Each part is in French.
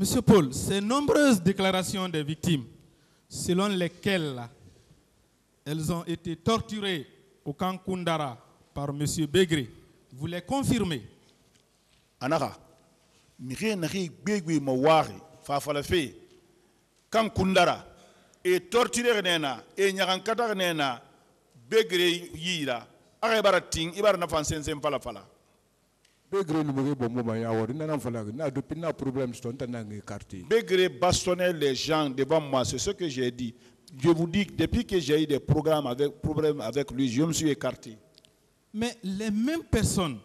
Monsieur Paul, ces nombreuses déclarations des victimes, selon lesquelles elles ont été torturées au camp par Monsieur Begré, vous les confirmez? Anaga mige nagi gbegbe ma wari fa fala fe kan kundara e torture nena e nyagan kata nena begre yira aga bara ting ibara na begre bastonnait les gens devant moi c'est ce que j'ai dit. Je vous dis que depuis que j'ai eu des programmes avec problèmes avec lui je me suis écarté. Mais les mêmes personnes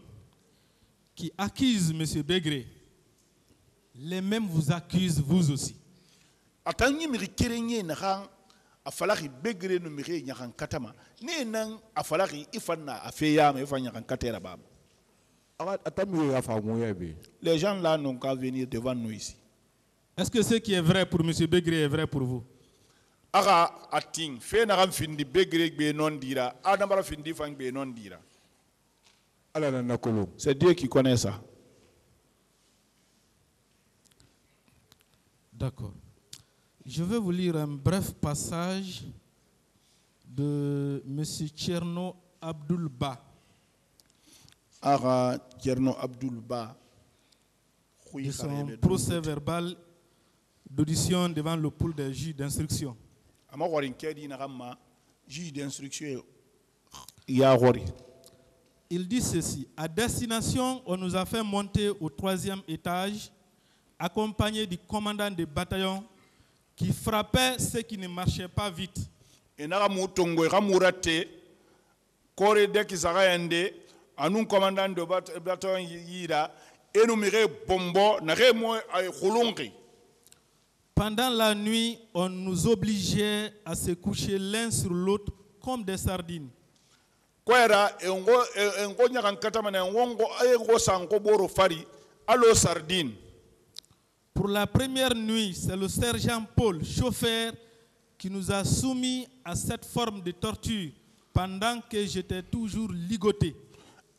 qui accusent M. Begré, les mêmes vous accusent vous aussi. ata ɲimiri keren ye naxan a falaki begre nu mige ɲagan katama ne nan a falaki i fan na a fe yama i fa ɲagan katera bama les gens là n'ont qu'à venir devant nous ici Est-ce que ce qui est vrai pour M. Begré est vrai pour vous? C'est dieu qui connaît ça D'accord. Je vais vous lire un bref passage de M. Tcherno Abdulba. De son procès verbal d'audition devant le pool des juges d'instruction. Il dit ceci, à destination, on nous a fait monter au troisième étage, accompagné du commandant de bataillon qui frappait ceux qui ne marchaient pas vite. Commandant de bat- bataillon yira bombo mo Pendant la nuit, on nous obligeait à se coucher l'un sur l'autre comme des sardines. koyera engo engo ɲagan katamana engo ngo aye ngo sanko boro fari alo sardine Pour la première nuit, c'est le sergent Paul, chauffeur, qui nous a soumis à cette forme de torture pendant que j'étais toujours ligoté.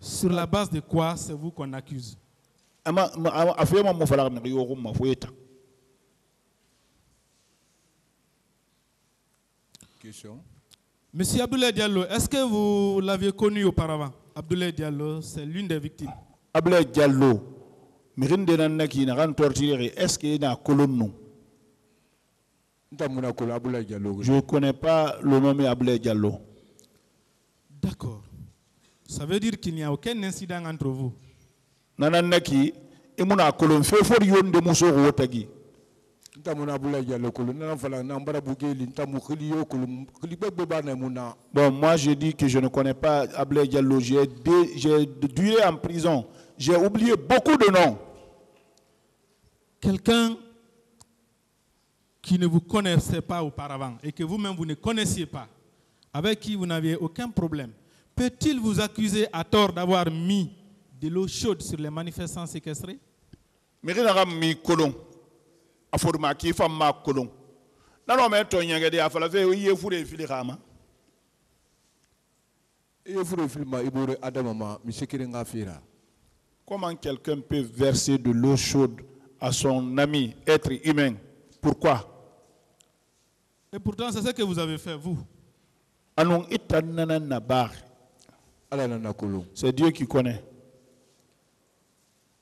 Sur la base de quoi c'est vous qu'on accuse? Ama ma ma question. Monsieur Abdoulaye Diallo, est-ce que vous l'aviez connu auparavant? Abdoulaye Diallo, c'est l'une des victimes. abla diallo mirin de nan naki na kan tortire est kolo abula jalo je connais pas le nom abla diallo. D'accord. Ça veut dire qu'il n'y a aucun incident entre vous. nanan naki imuna kolon fe for yonde muso ko tagi nta muna abula jalo kolo nana fala na mbara bugeli nta mu khili yo kolo khili gbegbe ba na muna Bon, moi je dis que je ne connais pas Ablaye Diallo. J'ai duré en prison. J'ai oublié beaucoup de noms. Quelqu'un qui ne vous connaissait pas auparavant et que vous-même vous ne connaissiez pas, avec qui vous n'aviez aucun problème, peut-il vous accuser à tort d'avoir mis de l'eau chaude sur les manifestants séquestrés? Comment quelqu'un peut verser de l'eau chaude à son ami, être humain? Pourquoi? Et pourtant, c'est ce que vous avez fait, vous. Anon itan C'est Dieu qui connaît.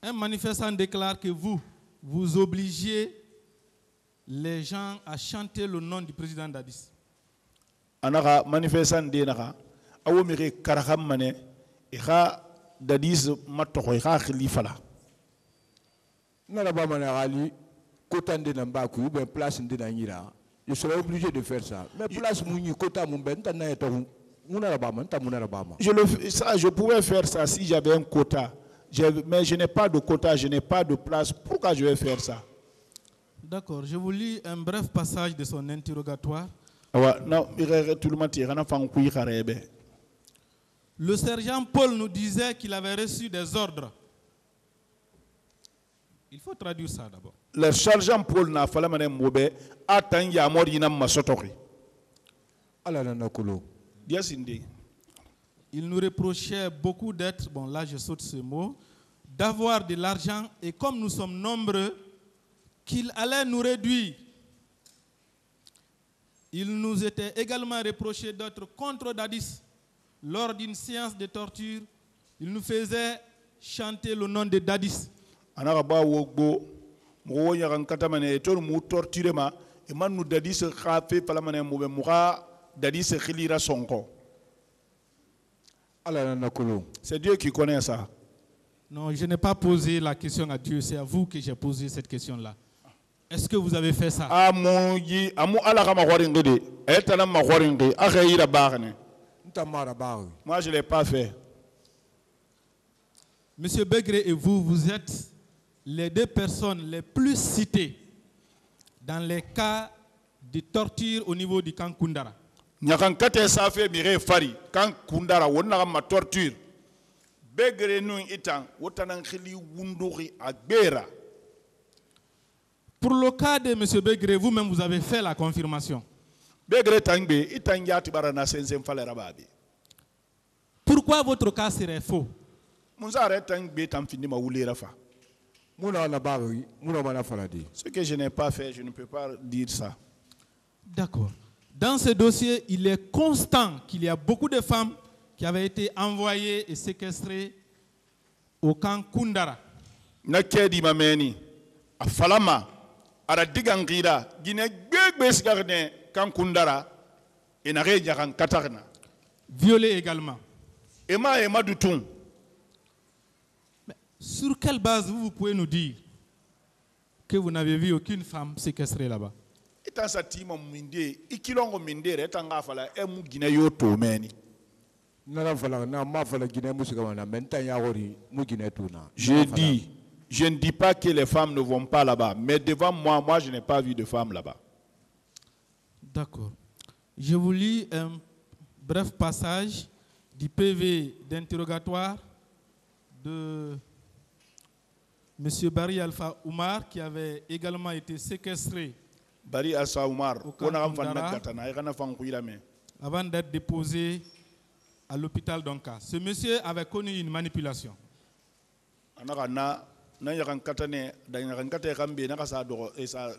Un manifestant déclare que vous, vous obligiez les gens à chanter le nom du président Dadis. anaka manifestant de naka awo mire karakam mane i ka dadis matogo i ka khilifala. Nana ba mana ali kota nde na mbaku ou bien place nde na nyira. Je serais obligé de faire ça. Mais place mu nyi kota mu ben nta je, le, fais- ça, je pouvais faire ça si j'avais un quota. Mais je n'ai pas de quota, je n'ai pas de place. Pourquoi je vais faire ça? D'accord, je vous lis un bref passage de son interrogatoire. Le sergent Paul nous disait qu'il avait reçu des ordres. Il faut traduire ça d'abord. le sergent paul na mobe a Il nous reprochait beaucoup d'être, bon là je saute ce mot, d'avoir de l'argent et comme nous sommes nombreux, qu'il allait nous réduire. Il nous était également reproché d'être contre Dadis. Lors d'une séance de torture, il nous faisait chanter le nom de Dadis. man dadi ala nana kolo c'est dieu qui connaît ça. Non, je n'ai pas posé la question à Dieu, c'est à vous que j'ai posé cette question-là. Est-ce que vous avez fait ça? Ne. Moi je l'ai pas fait. Monsieur Begré et vous, vous êtes les deux personnes les plus citées dans les cas de torture au niveau du camp Kundara. Nyakan kate safe mi re fari. Kan kundara wonna ma torture. Be gere nun itan wotanan khili wunduri a gbera Pour le cas de Monsieur Begré, vous-même, vous avez fait la confirmation. be gere tangbe itan yati bara na sensen falera babi Pourquoi votre cas serait faux? Munza are tangbe tan findi ma wulera fa. Ce que je n'ai pas fait je ne peux pas dire ça. D'accord. Dans ce dossier, il est constant qu'il y a beaucoup de femmes qui avaient été envoyées et séquestrées au camp Kundara. na kedi ma meni a falama ara digan gira gine gbegbe sigarne kan kundara ina re jakan katarna Violées également. dutun Sur quelle base vous, vous pouvez nous dire que vous n'avez vu aucune femme séquestrée là-bas? Itan sa tima minde ikilongo minde re tanga fala e mu gine yo to meni nana fala na ma fala ginɛ musu kama na mɛ n ta ya kɔni mu ginɛ tun na je dis je ne dis pas que les femmes ne vont pas là-bas mais devant moi moi je n'ai pas vu de femmes là-bas D'accord. Je vous lis un bref passage du PV d'interrogatoire de M. Barry Alpha Oumar qui avait également été séquestré bari e avant d'être déposé à l'hôpital d'Onka. Ce monsieur avait connu une manipulation. e sa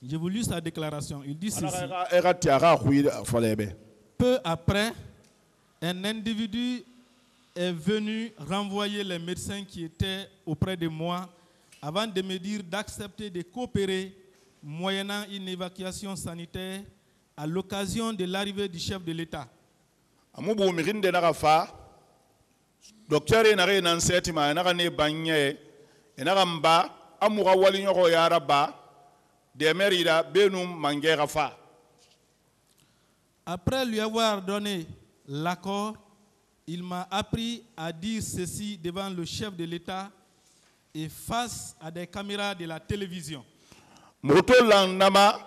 Je vous lis sa déclaration. Il dit ceci. e Peu après, un individu est venu renvoyer les médecins qui étaient auprès de moi avant de me dire d'accepter de coopérer moyennant une évacuation sanitaire à l'occasion de l'arrivée du chef de l'État. e nan ma ne e yara ba benu ka fa Après lui avoir donné l'accord, il m'a appris à dire ceci devant le chef de l'État et face à des caméras de la télévision. Moto lan nama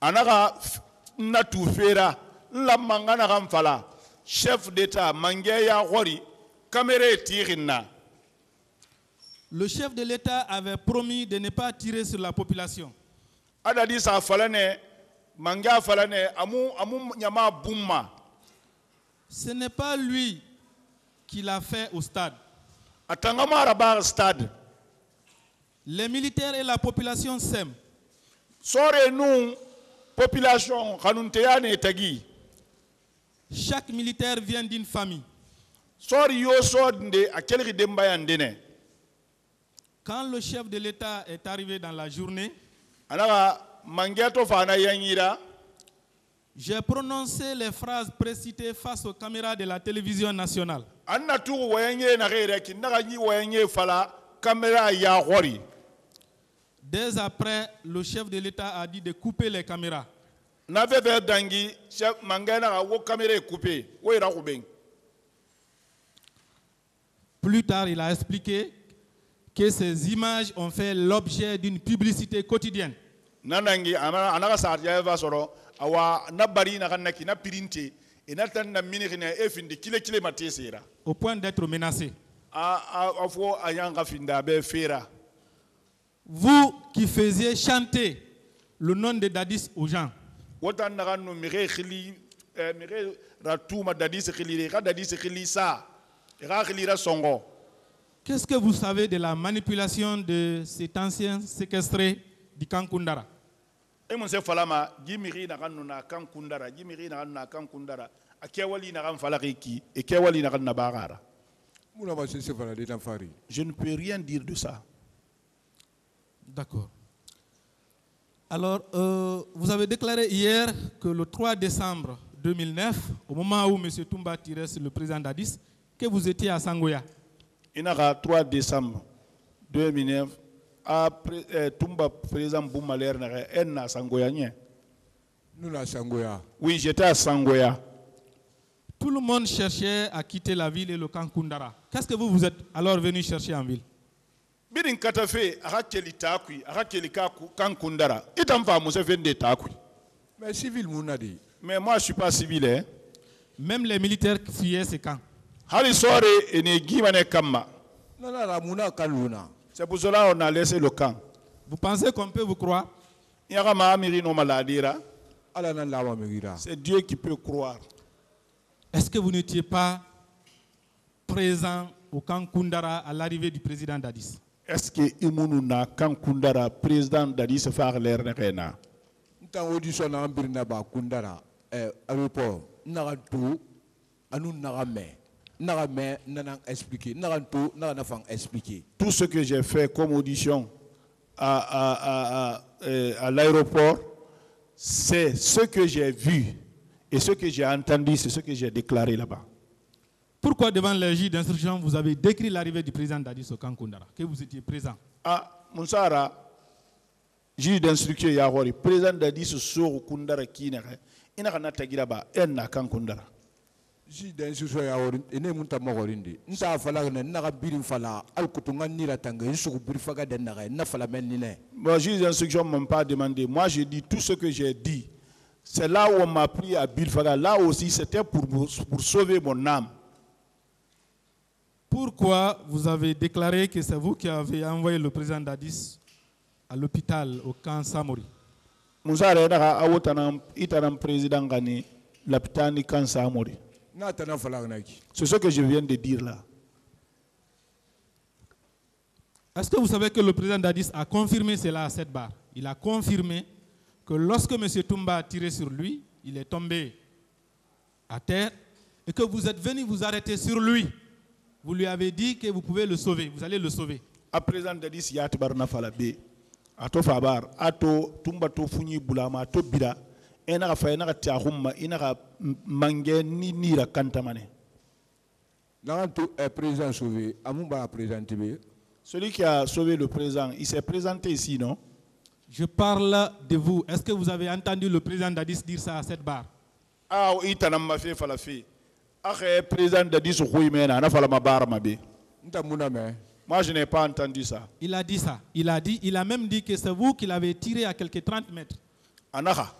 anaka f- na tu fera la mangana kan fala chef d'état mange ya gori kamera tirinna Le chef de l'État avait promis de ne pas tirer sur la population. adadi sa fala ne mange a fala ne amu amu nyama bumma Ce n'est pas lui qui l'a fait au stade. atanga mara bar stade Les militaires et la population s'aiment. sore population tagi Chaque militaire vient d'une famille. yo Quand le chef de l'État est arrivé dans la journée, fana j'ai prononcé les phrases précitées face aux caméras de la télévision nationale. na fala ya Dès après, le chef de l'État a dit de couper les caméras. Plus tard, il a expliqué que ces images ont fait l'objet d'une publicité quotidienne. au point d'être menacé. Vous qui faisiez chanter le nom de Dadis aux gens, eh, qu'est-ce que vous savez de la manipulation de cet ancien séquestré du camp Kundara e e je ne peux rien dire de ça D'accord. Alors, euh, vous avez déclaré hier que le 3 décembre 2009, au moment où M. Toumba tirait sur le président Dadis, que vous étiez à Sangoya. inaka 3 décembre 2009 a pré- eh, tumba président Boumaler na en na sangoya nu na sangoya oui j'étais à sangoya Tout le monde cherchait à quitter la ville et le camp Kundara. Qu'est-ce que vous vous êtes alors venu chercher en ville? Birin kata fe aka keli takui aka keli ka ku- kan kundara itan fa musa fen de takui mais civil mun na de mais moi je suis pas civil hein. Même les militaires qui fuyaient ces camps. hali sore ene gimane kamma nana ra mun na kan c'est pour cela on a laissé le camp. Vous pensez qu'on peut vous croire? Yaka ma amiri no maladira. Ala na laban migira c'est Dieu qui peut croire. Est-ce que vous n'étiez pas présent au camp Kundara à l'arrivée du président Dadis? Est-ce que na kan kundara président dadi se faire l'air na kena ntan audition na an birina ba kundara eh, aéroport n naga to anu naga mɛ n naga mɛ n nana expliquer n naga to n naga na fan expliquer tout ce que j'ai fait comme audition à, à- à- à, euh, à l'aéroport, c'est ce que j'ai vu et ce que j'ai entendu, c'est ce que j'ai déclaré là-bas. Pourquoi devant les juges d'instruction, vous avez décrit l'arrivée du président Dadis au camp Kundara, que vous étiez présent? Ah, Moussara, juge d'instruction Yahori, président d'Adi ce soir Kundara Kinere, il n'a pas tagira ba, en na kan Kundara. si den suso ya wori ene mun ta magorin de n ta fala ne n naga birin fala al kutu ngan nira tanga n sugu bir faga den naga n na fala men ni ne Bon, juge d'instruction ne m'a pas demandé. Moi, j'ai dit tout ce que j'ai dit. C'est là où on m'a pris à Bilfaga. Là aussi, c'était pour, pour sauver mon âme. Pourquoi vous avez déclaré que c'est vous qui avez envoyé le président Dadis à l'hôpital au camp Samori? Musare daga président gani samori. Na fala na ki. C'est ce que je viens de dire là. Est-ce que vous savez que le président Dadis a confirmé cela à cette barre? Il a confirmé que lorsque M. Toumba a tiré sur lui, il est tombé à terre et que vous êtes venu vous arrêter sur lui. Vous lui avez dit que vous pouvez le sauver, vous allez le sauver. a président dadis yati barna fala be ato fabar ato tumba to funyi bulama to bira ena ka fa ena ka tiahumma ina ka mange ni nira kantamane naga to eh, président sauvé. Amun ba président be celui qui a sauvé le président il s'est présenté ici non? Je parle de vous. Est-ce que vous avez entendu le président Dadis dire ça à cette barre? Ah itanam ma fe akhe président na mɛ moi je n'ai pas entendu ça. Il a dit ça. Il a, dit, il a même dit que c'est vous qui l'avez tiré à quelques 30 mètres. anaka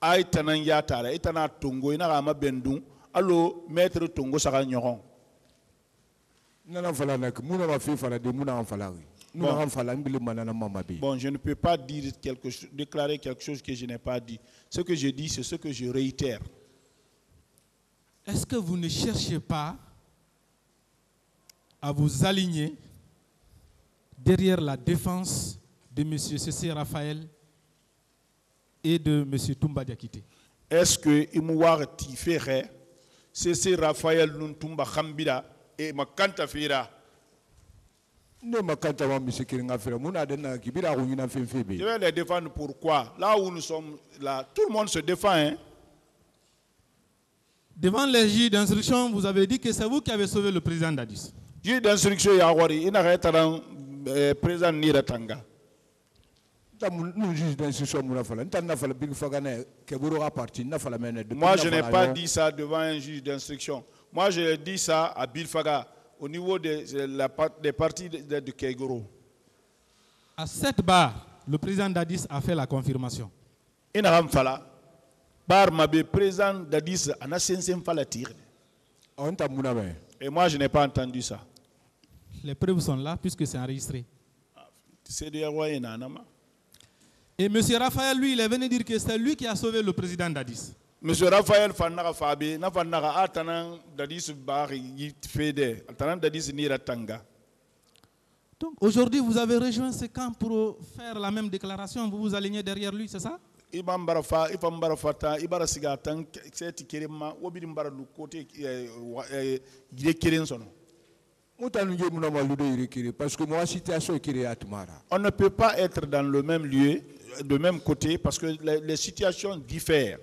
a tanan ya tara i tana tongo i naga ma bendun alo maître tongo nana ma fi fala de Bon. je ne peux pas dire quelque chose déclarer quelque chose que je n'ai pas dit. Ce que je dis c'est ce que je réitère Est-ce que vous ne cherchez pas à vous aligner derrière la défense de M. Cessé Raphaël et de M. Toumba Diakité? Est-ce que i mu waga ti fexe sese raphaël nun tumba xambira e ma kanta fira? Ne ma kanta ma misi kiri nga fira mun na den na ki bira ko ɲina fen fe je vais les défendre pourquoi? Là où nous sommes là tout le monde se défend hein Devant les juges d'instruction, vous avez dit que c'est vous qui avez sauvé le président Dadis. juge d'instruction ya wari i naga taran eh, président nira tanga n ta mun nu juge d'instruction mun na fala n ta na fala bigi faga ne ke boro ka parti n na fala mɛ ne depuis Moi, na je n'ai pas dit ça devant un juge d'instruction. Moi, je dis ça à Bilfaga. au niveau de, de la, part- des parties de, de, Kegoro. À cette barre, le président Dadis a fait la confirmation. ina kam fala bar mabe président dadis ana sensen fala tirne On t'a et moi je n'ai pas entendu ça Les preuves sont là puisque c'est enregistré. c'est de anama Et M. Raphaël, lui, il est venu dire que c'est lui qui a sauvé le président Dadis. monsieur raphaël fannaga fabe na fannaga atanan dadis bar fede atanan dadis nira tanga Donc aujourd'hui, vous avez rejoint ce camp pour faire la même déclaration. Vous vous alignez derrière lui, c'est ça? Iban bara fa ifan bara fata ibara siga tan seti kerema wobidi bara du côté eh, wa- eh, gide keren sono mun ta nu je mun na ma ludo yiri kiri parce que moi situation kiri atmara on ne peut pas être dans le même lieu de même côté parce que les, les situations diffèrent